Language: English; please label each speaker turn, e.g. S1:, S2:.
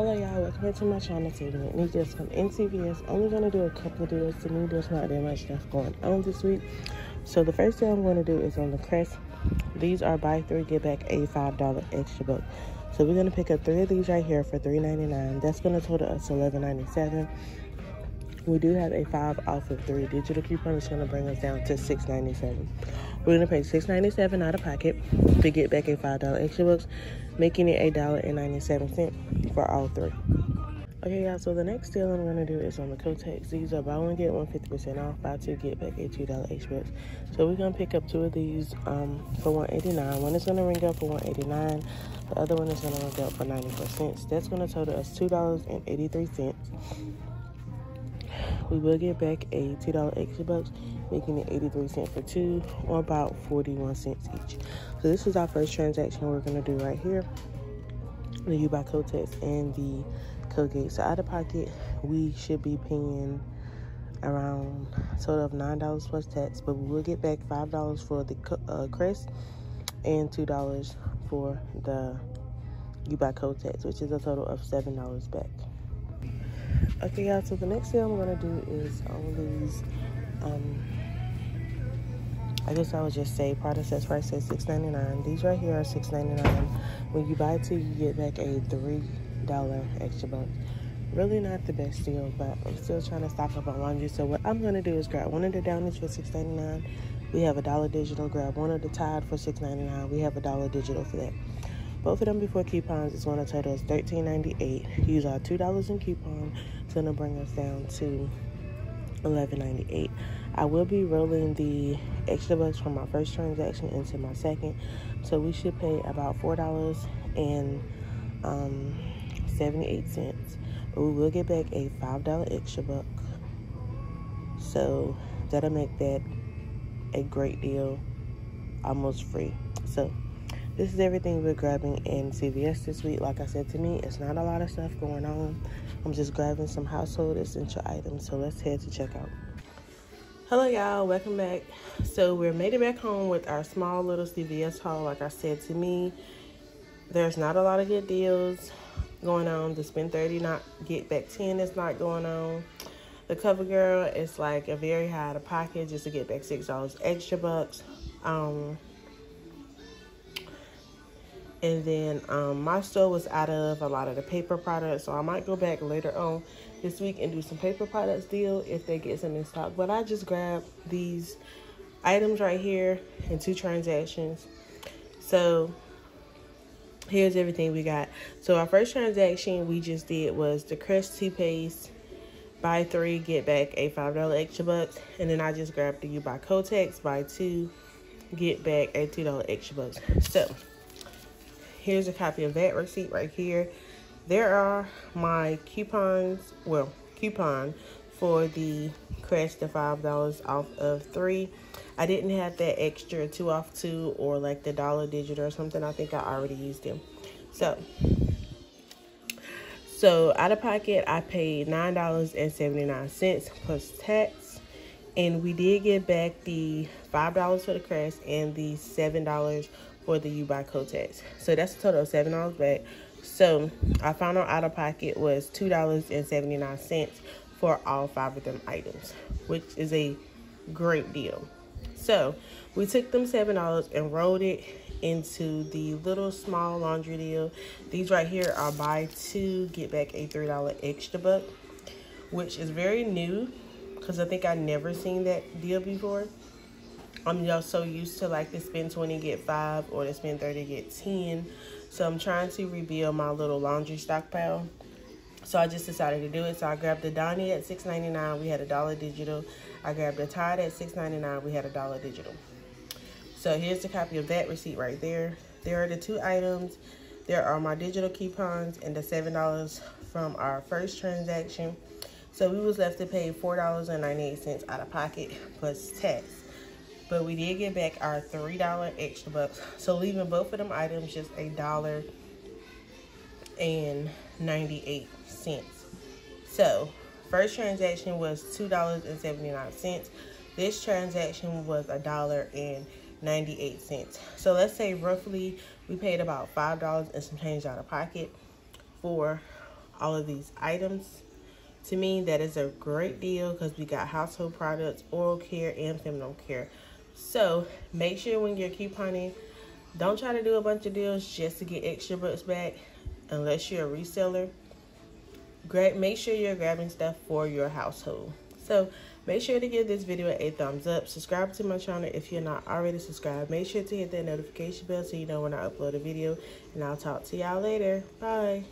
S1: Hello y'all, welcome back to my channel today. Need just from NCVS. Only gonna do a couple of deals to me. There's not that much stuff going on this week. So the first thing I'm gonna do is on the crest. These are buy three, get back a five dollar extra buck. So we're gonna pick up three of these right here for $3.99. That's gonna total us $11.97. We do have a five off of three digital coupon. It's gonna bring us down to $6.97. We're gonna pay $6.97 out of pocket to get back a five dollar extra bucks making it a dollar and 97 cent for all three. Okay, y'all, so the next deal I'm gonna do is on the Kotex. These are buy one, get one 50% off, buy two, get back a $2 extra. bucks. So we're gonna pick up two of these um, for 189 One is gonna ring up for 189 The other one is gonna ring up for 94 cents. That's gonna total us $2.83. We will get back a $2 extra bucks, making it 83 cents for two, or about 41 cents each. So this is our first transaction we're gonna do right here. The U by Kotex and the Colgate. So out of pocket, we should be paying around a total of nine dollars plus tax, but we will get back five dollars for the uh, Crest and two dollars for the U by Kotex, which is a total of seven dollars back. Okay, guys. So the next thing I'm gonna do is all these um, I guess I would just say product says price says $6.99. These right here are $6.99. When you buy two, you get back a $3 extra buck. Really not the best deal, but I'm still trying to stock up on laundry. So what I'm gonna do is grab one of the Downies for $6.99. We have a dollar digital. Grab one of the Tide for $6.99. We have a dollar digital for that. Both of them before coupons is going to total us $13.98. Use our $2 in coupon. It's going to bring us down to $11.98. I will be rolling the extra bucks from my first transaction into my second. So we should pay about $4 and um, 78 cents. But we will get back a $5 extra buck. So that'll make that a great deal, almost free. So this is everything we're grabbing in CVS this week. Like I said to me, it's not a lot of stuff going on. I'm just grabbing some household essential items. So let's head to checkout. Hello y'all, welcome back. So we're made it back home with our small little CVS haul. Like I said to me, there's not a lot of good deals going on. The spend 30 not get back 10 is not going on. The CoverGirl is like a very high out of pocket just to get back six dollars extra bucks. Um and then um, my store was out of a lot of the paper products so i might go back later on this week and do some paper products deal if they get some in stock. But i just grabbed these items right here in two transactions. So here's everything we got. So our first transaction we just did was the crest toothpaste buy three get back a five dollar extra bucks and then i just grabbed the U by Kotex buy two get back a two dollar extra bucks so here's a copy of that receipt right here. There are my coupons, well, coupon for the Crest, the $5 off of three. I didn't have that extra two off two or like the dollar digit or something. I think I already used them. So, so out of pocket, I paid $9.79 plus tax. And we did get back the $5 for the Crest and the $7 for the U by Kotex. So that's a total of $7 back. So our final out of pocket was $2.79 for all five of them items, which is a great deal. So we took them $7 and rolled it into the little small laundry deal. These right here are buy two, get back a $3 extra buck, which is very new because I think I never seen that deal before. I'm just so used to like the spend 20 get 5 or the spend 30 get 10. So I'm trying to rebuild my little laundry stockpile. So I just decided to do it. So I grabbed the Downy at $6.99. We had a dollar digital. I grabbed the Tide at $6.99. We had a dollar digital. So here's the copy of that receipt right there. There are the two items. There are my digital coupons and the $7 from our first transaction. So we was left to pay $4.98 out of pocket plus tax. But we did get back our $3 extra bucks. So leaving both of them items just a dollar and 98 cents. So first transaction was $2.79. This transaction was a dollar and 98 cents. So let's say roughly we paid about $5 and some change out of pocket for all of these items. To me, that is a great deal because we got household products, oral care, and feminine care. So make sure when you're couponing, don't try to do a bunch of deals just to get extra bucks back unless you're a reseller. Grab, make sure you're grabbing stuff for your household. So make sure to give this video a thumbs up. Subscribe to my channel if you're not already subscribed. Make sure to hit that notification bell so you know when I upload a video. And I'll talk to y'all later. Bye.